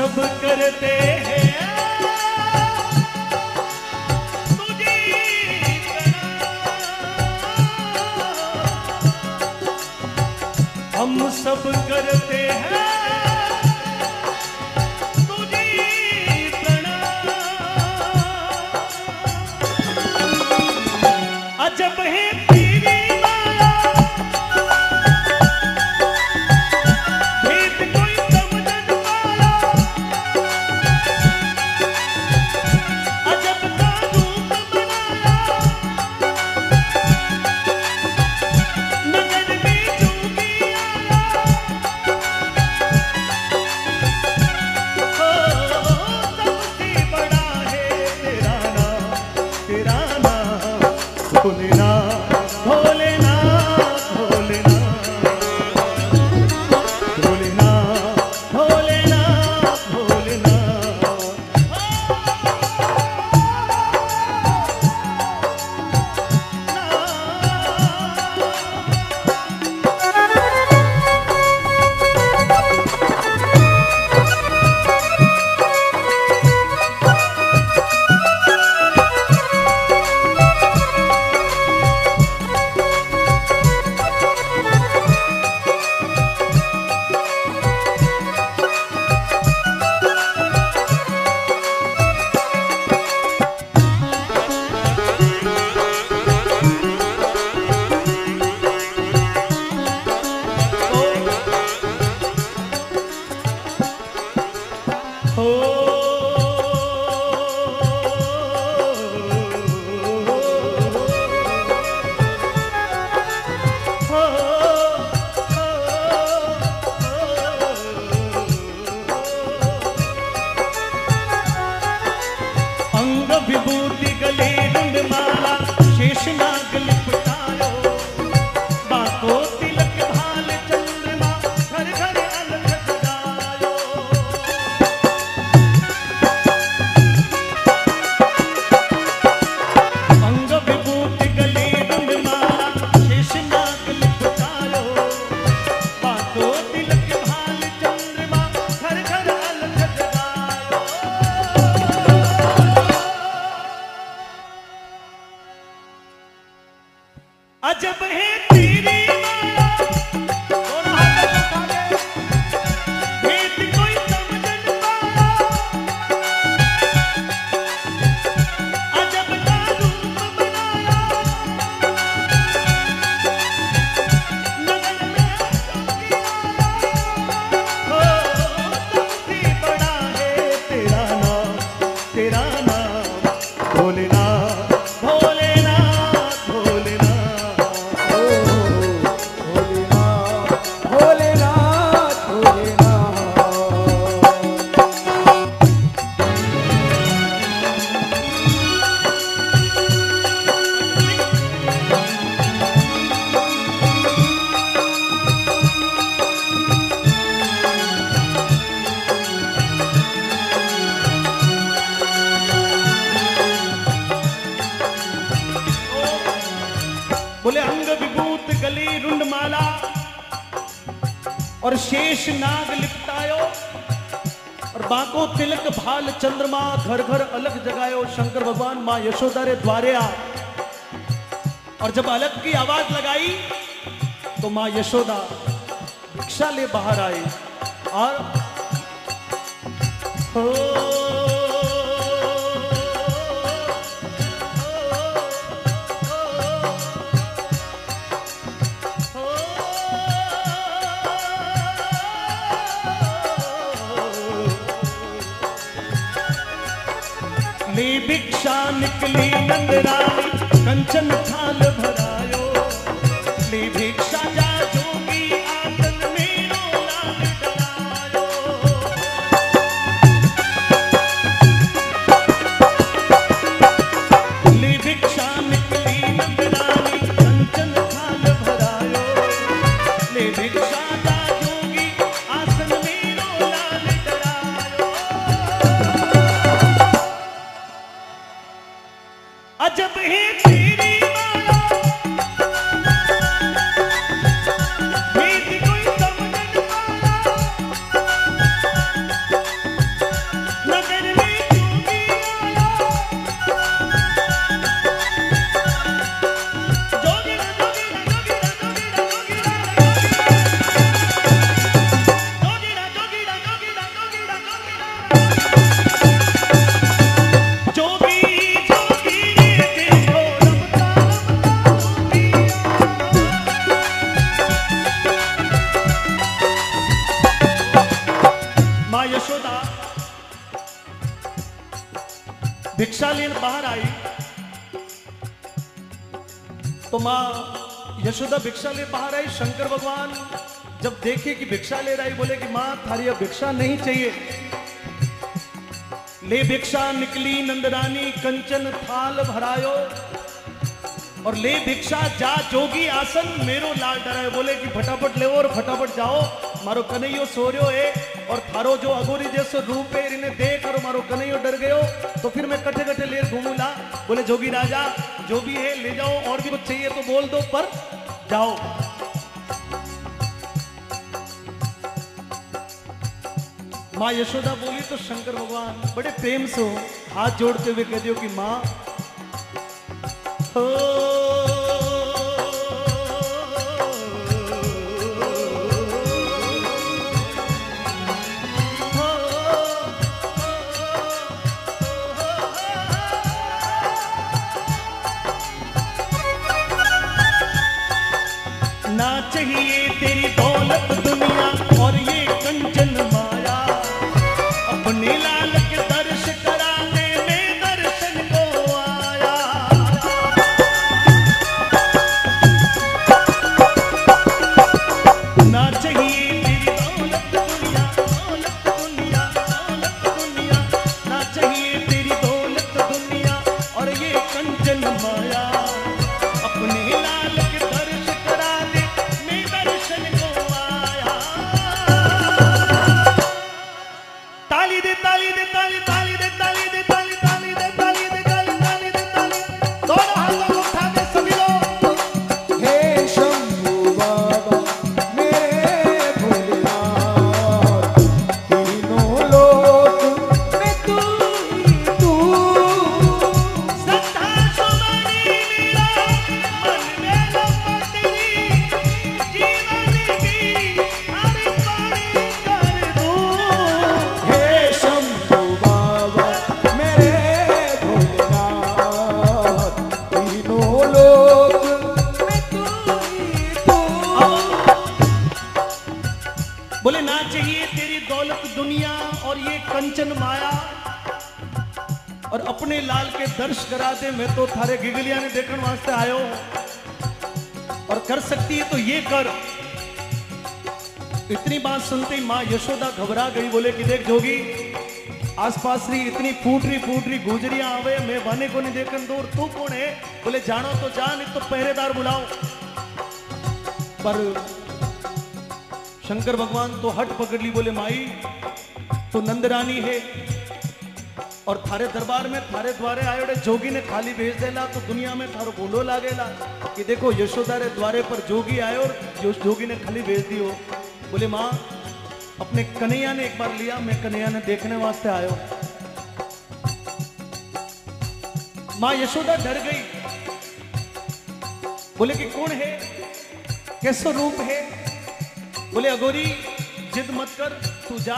सब करते हैं। हम सब करते हैं। Adina. बाको तिलक भाल, चंद्रमा घर घर अलग जगायो, शंकर भगवान माँ यशोदा रे द्वारे आ। और जब अलग की आवाज़ लगाई तो माँ यशोदा भिक्षा ले बाहर आई। और हो भिक्षा निकली नंदरानी कंचन थाल भरायो भिक्षा ले बाहर आई, शंकर भगवान जब देखे कि भिक्षा ले रही बोले कि माँ, थारी अब भिक्षा नहीं चाहिए। ले भिक्षा निकली नंदरानी, कंचन थाल भरायो। और ले भिक्षा जा जोगी आसन, मेरो लाल डरायो बोले कि फटाफट ले और फटाफट जाओ। मारो कन्हैयो सोरियो है और थारो जो अगोरी जैसो रूप है, इन्हें देख और मारो कन्हैयो डर गयो तो फिर मैं कटे कटे ले घूमूला। बोले, जोगी राजा, जो भी है, ले जाओ, और भी कुछ चाहिए तो बोल दो, पर जाओ माँ यशोदा बोली तो शंकर भगवान, बड़े प्रेम से हाथ जोड़ते हुए कह दियो कि माँ, हो। ना चाहिए तेरी दौलत दुनिया और ये कंचन माया। अपने लाल के दर्श कराने में दर्शन को आया। ना चाहिए तेरी दौलत दुनिया दौलत दुनिया दौलत दुनिया। ना चाहिए तेरी दौलत दुनिया और ये कंचन माया। और अपने लाल के दर्श करा दे। मैं तो थारे गिगलिया ने देखने वास्ते आयो और कर सकती है तो ये कर। इतनी बात सुनते ही माँ यशोदा घबरा गई, बोले कि देख जोगी, आसपास री इतनी फूट रही फूट गुजरियाँ आवे, मैं बने को नहीं देखन दूर, तू कौन है? बोले, जानो तो जा, नहीं तो पहरेदार बुलाओ। पर शंकर भगवान तो हट पकड़ ली, बोले, माई तो नंदरानी है। और थारे दरबार में थारे द्वारे आयोड़े जोगी ने खाली भेज देला तो दुनिया में थारो बोलो लागेला कि देखो यशोदा रे द्वारे पर जोगी आयो और जोगी ने खाली भेज दियो। बोले, माँ, अपने कन्हैया ने एक बार लिया, मैं कन्हैया ने देखने वास्ते आयो। माँ, यशोदा डर गई। बोले कि कौन है? कैसा रूप है? बोले, अगोरी, जिद मत कर। तू जा।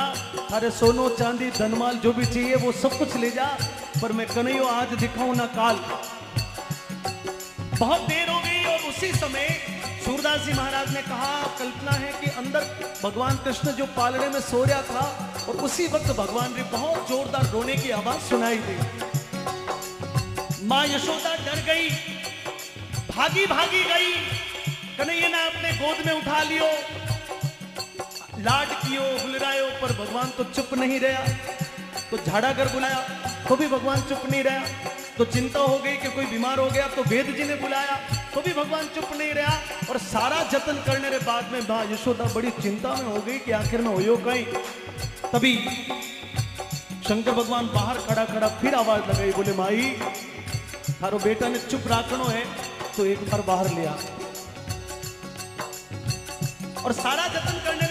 अरे सोनो चांदी धनमाल जो भी चाहिए, वो सब कुछ ले जा। पर मैं कन्हैया आज दिखाऊँ ना काल। बहुत देर हो गई और उसी समय सूरदास जी महाराज ने कहा, कल्पना है कि अंदर भगवान कृष्ण जो पालने में सो रहा था, और उसी वक्त भगवान ने बहुत जोरदार रोने की आवाज़ सुनाई दी। माँ यशोदा डर गई, भागी भागी गई। कन्हैया ने अपने गोद में उठा लियो, लाड कियो हुलरायो पर भगवान तो चुप नहीं रहा। तो झाड़ा कर बुलाया तो भी भगवान चुप नहीं रहा। तो चिंता हो गई कि कोई बीमार हो गया तो वेद जी ने बुलाया तो भी भगवान चुप नहीं रहा। और सारा जतन करने के बाद में माँ यशोदा बड़ी चिंता में हो गई कि आखिर में होयो कहीं। तभी शंकर भगवान बाहर खड़ा खड़ा फिर आवाज़ लगाई, बोले, माई, थारो बेटा ने चुप राखनो है तो एक बार बाहर लिया और सारा जतन करने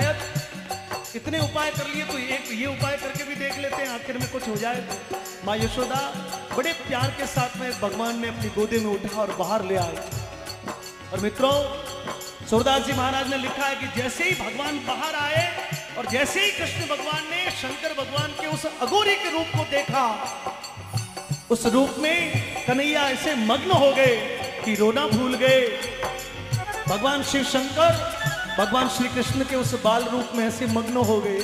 शायद इतने उपाय कर लिए तो एक ये उपाय करके भी देख लेते हैं, आखिर में कुछ हो जाए। तो माँ यशोदा, बड़े प्यार के साथ में भगवान ने अपनी गोदे में उठा और बाहर ले आए। और मित्रों, सूरदास जी महाराज ने लिखा है कि जैसे ही भगवान बाहर आए और जैसे ही कृष्ण भगवान ने शंकर भगवान के उस अगोरी के रूप को देखा, उस रूप में कन्हैया ऐसे मग्न हो गए कि रोना भूल गए। भगवान शिव शंकर भगवान श्री कृष्ण के उस बाल रूप में ऐसे मग्न हो गए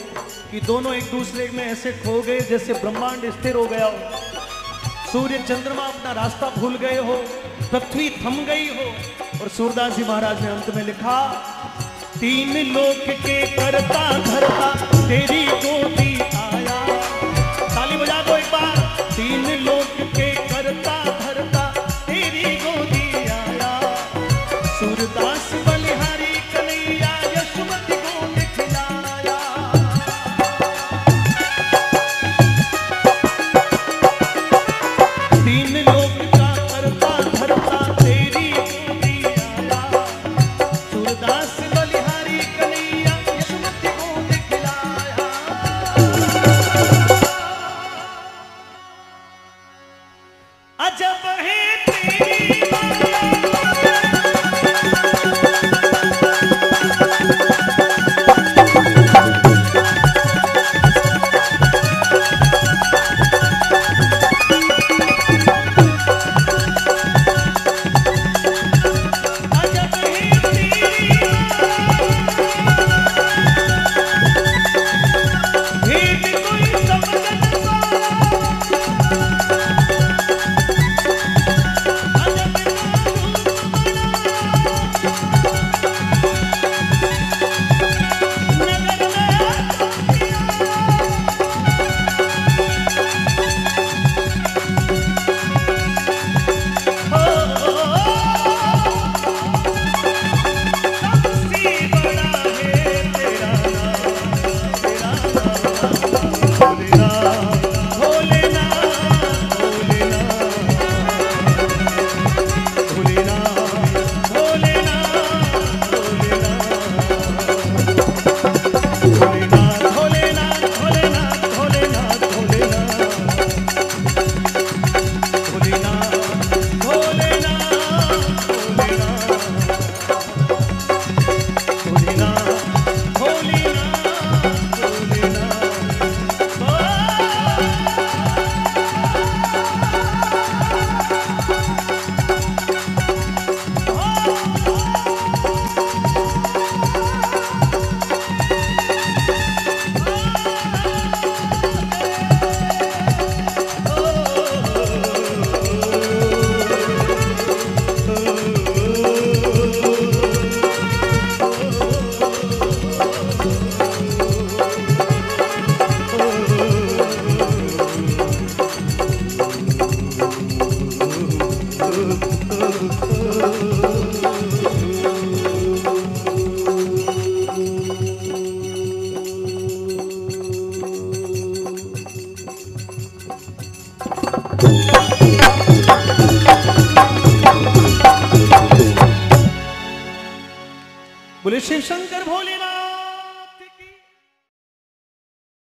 कि दोनों एक दूसरे में ऐसे खो गए जैसे ब्रह्मांड स्थिर हो गया हो। सूर्य चंद्रमा अपना रास्ता भूल गए हो, पृथ्वी थम गई हो। और सूरदास जी महाराज ने अंत में लिखा, तीन लोक के करता धरता, तेरी गोदी